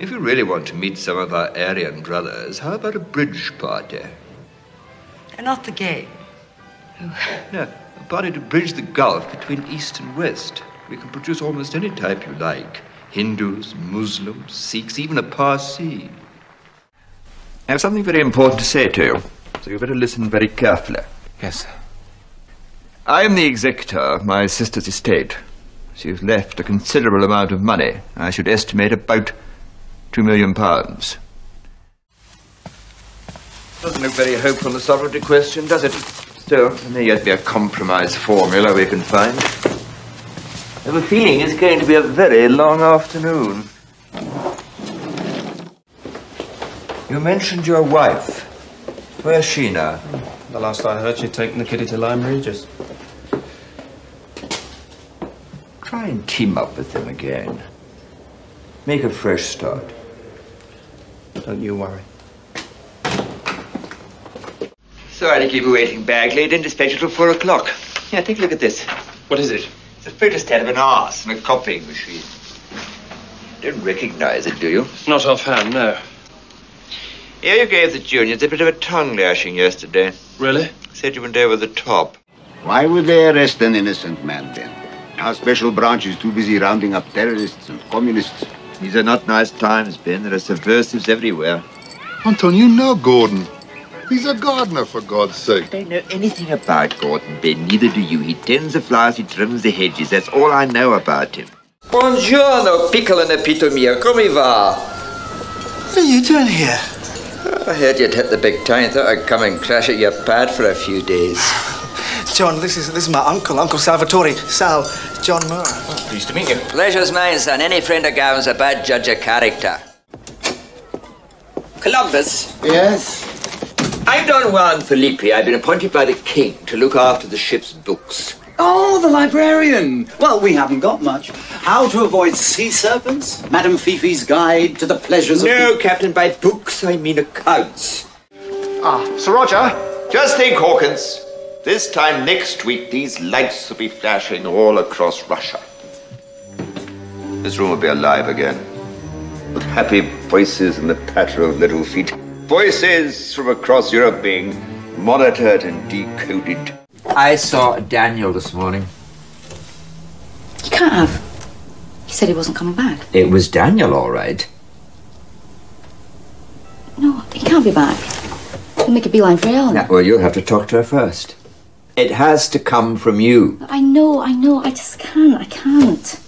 If you really want to meet some of our Aryan brothers, how about a bridge party? And not the game. Oh, no, a party to bridge the gulf between East and West. We can produce almost any type you like Hindus, Muslims, Sikhs, even a Parsi. I have something very important to say to you, so you better listen very carefully. Yes. Sir. I am the executor of my sister's estate. She has left a considerable amount of money. I should estimate about two million pounds. Doesn't look very hopeful, on the sovereignty question, does it? Still, there may yet be a compromise formula we can find. I have a feeling it's going to be a very long afternoon. You mentioned your wife. Where's she now? The last I heard, she'd taken the kitty to Lyme Regis. Try and team up with them again. Make a fresh start. Don't you worry. Sorry to keep you waiting, Bagley. Didn't expect you till four o'clock. Yeah, take a look at this. What is it? It's a photostat of an arse and a copying machine. Don't recognize it, do you? Not offhand, no. Yeah, you gave the juniors a bit of a tongue lashing yesterday. Really? Said you went over the top. Why would they arrest an innocent man then? Our special branch is too busy rounding up terrorists and communists. These are not nice times, Ben. There are subversives everywhere. Anton, you know Gordon. He's a gardener, for God's sake. I don't know anything about Gordon, Ben. Neither do you. He tends the flowers, he trims the hedges. That's all I know about him. Buongiorno, piccolo nepito mio. Come va? What are you doing here? I heard you'd hit the big time. Thought I'd come and crash at your pad for a few days. John, this is this is my uncle, Uncle Salvatore. Sal, John Moore. Pleased to meet you. Pleasure's mine, son. Any friend of Gavin's a bad judge of character. Columbus, Yes? I'm Don Juan Felipe. I've been appointed by the king to look after the ship's books. Oh, the librarian. Well, we haven't got much. How to avoid sea serpents? Madame Fifi's Guide to the Pleasures No, of... Captain, by books I mean accounts. Ah, Sir Roger, Just think, Hawkins. This time next week, these lights will be flashing all across Russia. This room will be alive again. With happy voices and the patter of little feet. Voices from across Europe being monitored and decoded. I saw Daniel this morning. You can't have. He said he wasn't coming back. It was Daniel, all right. No, he can't be back. He'll make a beeline for Ellen. Now, well, you'll have to talk to her first. It has to come from you. I know, I know. I just can't. I can't.